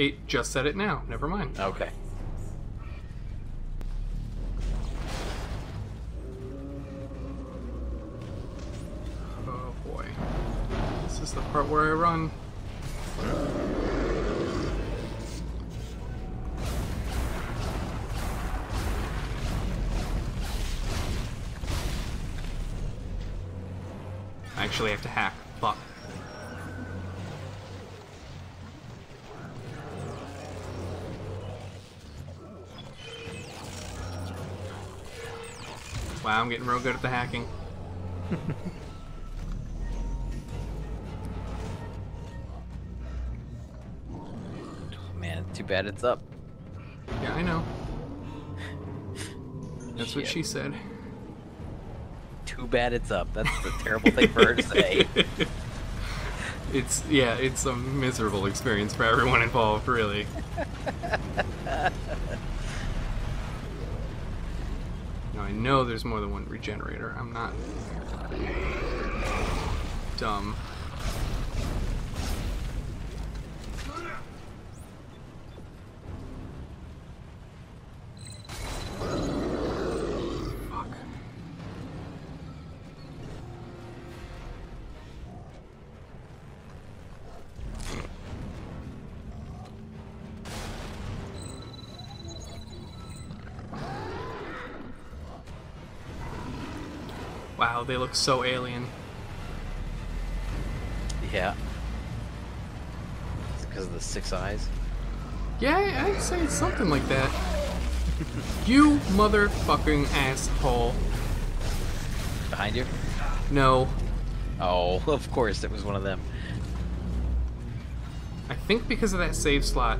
It just said it now. Never mind. Okay. Oh boy. This is the part where I run. I actually have to hack. Fuck. Wow, I'm getting real good at the hacking. Man, too bad it's up. Yeah, I know. That's what she said. Too bad it's up. That's a terrible thing for her to say. It's yeah, it's a miserable experience for everyone involved, really. now I know there's more than one regenerator. I'm not dumb. Wow, they look so alien. Yeah. It's because of the six eyes. Yeah, I'd say it's something like that. you motherfucking asshole. Behind you? No. Oh, of course, it was one of them. I think because of that save slot,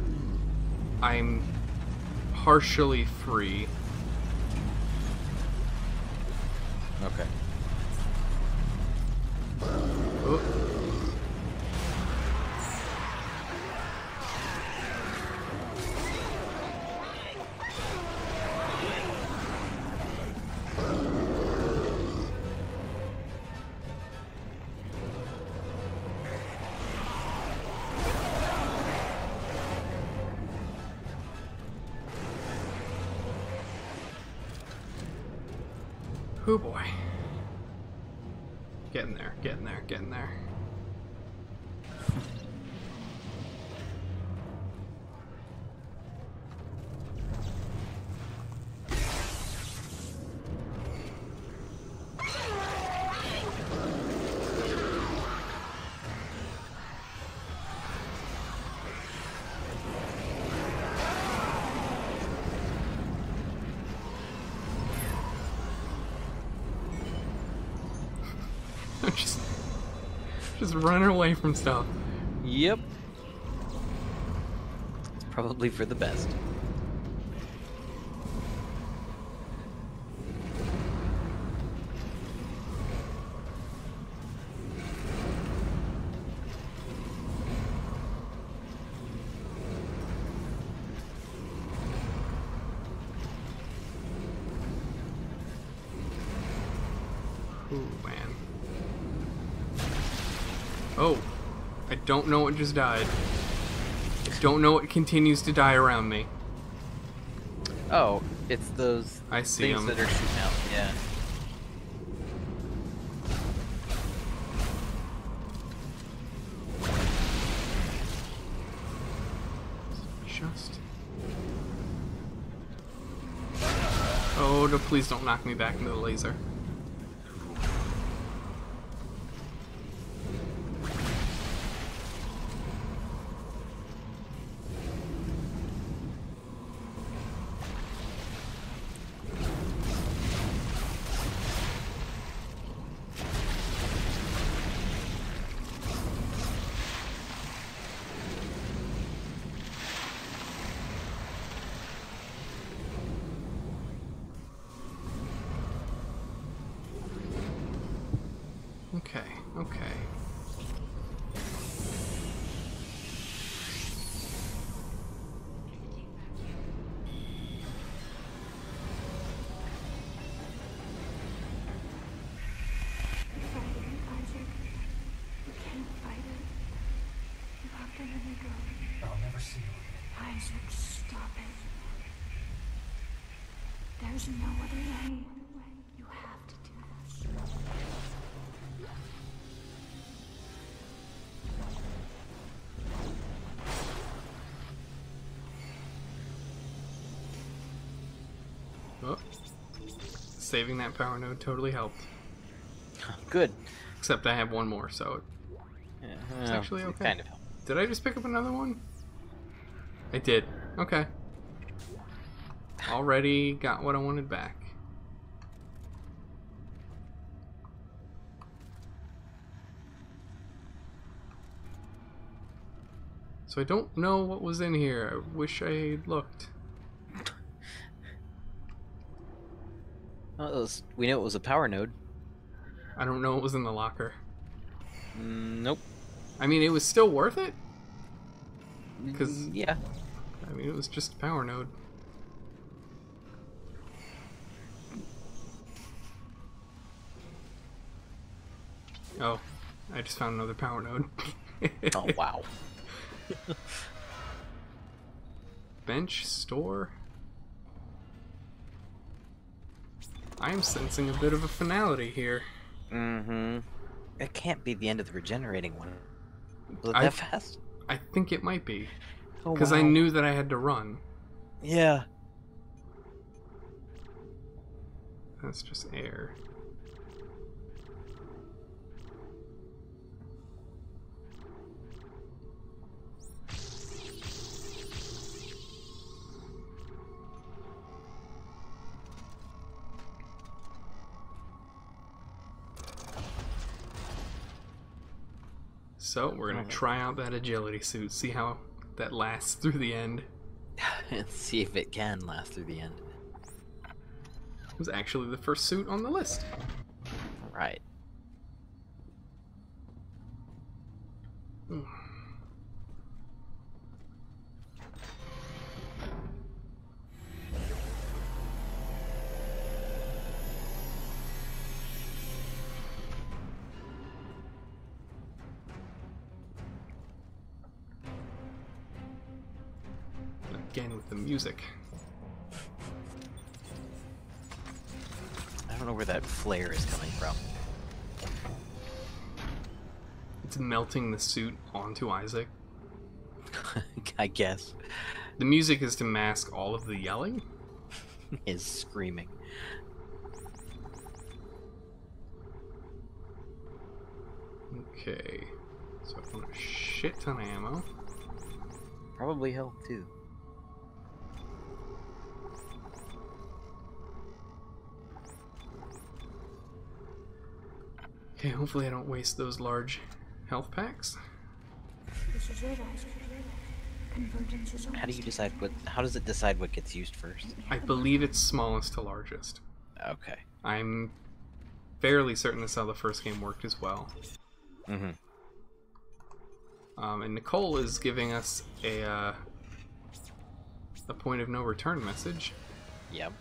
I'm partially free. Okay. Oh boy. Getting there, getting there, getting there. Just running away from stuff. Yep. It's probably for the best. Ooh, man. Oh, I don't know what just died. I don't know what continues to die around me. Oh, it's those I see things 'em. that are shooting out. Yeah. Just. Oh, no, please don't knock me back into the laser. Stop okay. There's no other way. You have to do this. Oh. Saving that power node totally helped. Good. Except I have one more, so Yeah, It's actually it okay. Kind of helped. Did I just pick up another one? I did. Okay. Already got what I wanted back. So I don't know what was in here. I wish I had looked. Well, was, we know it was a power node. I don't know it was in the locker. Mm, nope. I mean, it was still worth it. Because yeah. I mean, it was just a power node. Oh, I just found another power node. Oh wow. Bench, store. I am sensing a bit of a finality here. mm-hmm. It can't be the end of the regenerating one. Was it I- that fast? I think it might be. Oh, Because I knew that I had to run. Yeah. That's just air. So we're gonna try out that agility suit, see how that lasts through the end. and see if it can last through the end. It was actually the first suit on the list. Right. Hmm. Again with the music. I don't know where that flare is coming from. It's melting the suit onto Isaac. I guess. The music is to mask all of the yelling. Is screaming. Okay. So I want a shit ton of ammo. Probably health too. Okay, hopefully I don't waste those large health packs. This is it, Isaac. Convergence is How do you decide what? How does it decide what gets used first? I believe it's smallest to largest. Okay. I'm fairly certain that's how the first game worked as well. Mm-hmm. Um, and Nicole is giving us a uh, a point of no return message. Yep.